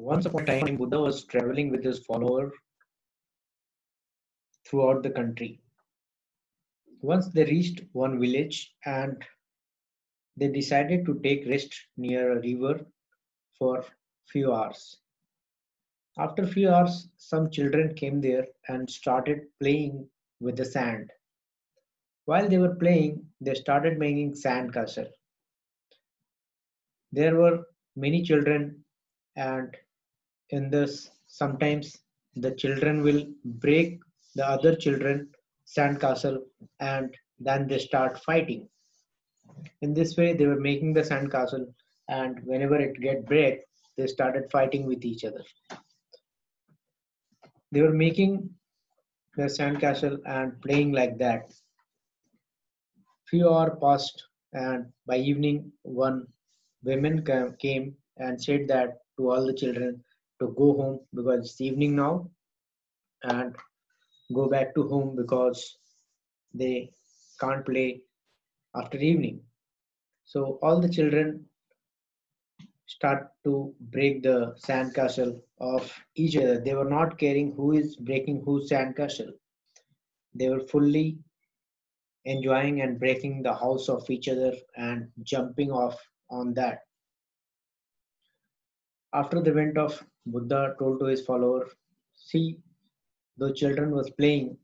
Once upon a time, Buddha was traveling with his follower throughout the country. Once they reached one village and they decided to take rest near a river for few hours. After few hours, some children came there and started playing with the sand. While they were playing, they started making sand castle. There were many children and in this sometimes the children will break the other children sandcastle and then they start fighting. In this way they were making the sandcastle and whenever it get break they started fighting with each other. They were making their sandcastle and playing like that. Few hours passed and by evening one woman came and said that to all the children to go home because it's evening now and go back to home because they can't play after evening. So all the children start to break the sandcastle of each other. They were not caring who is breaking whose sandcastle. They were fully enjoying and breaking the house of each other and jumping off on that. After the event of Buddha told to his follower, see, the children was playing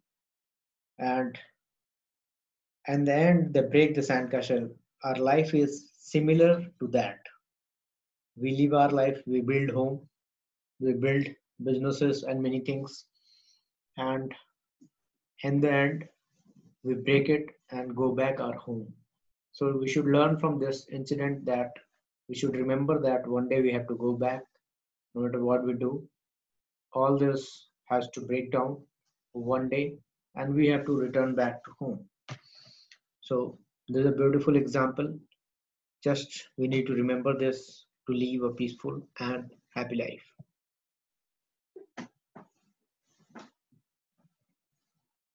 and in the end they break the sandcastle. Our life is similar to that. We live our life, we build home, we build businesses and many things. And in the end, we break it and go back our home. So we should learn from this incident that we should remember that one day we have to go back no matter what we do all this has to break down one day and we have to return back to home. So this is a beautiful example. Just we need to remember this to live a peaceful and happy life